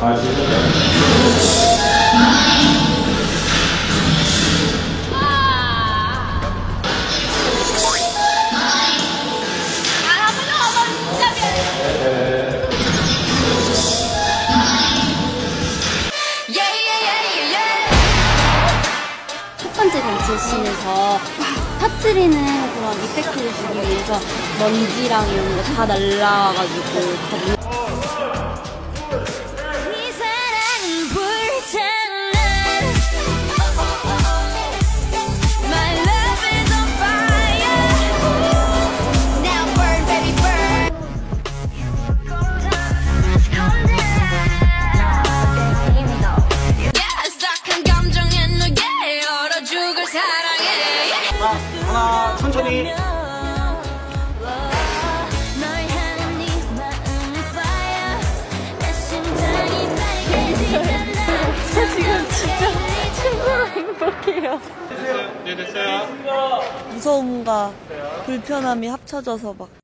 아, 진짜. 댄스씬에서 터트리는 그런 이펙트를 주기 위해서 먼지랑 이런 거 다 날라와가지고 사랑해 하나 천천히. 네 진짜 친구로 행복해요. 무서움과 불편함이 합쳐져서 막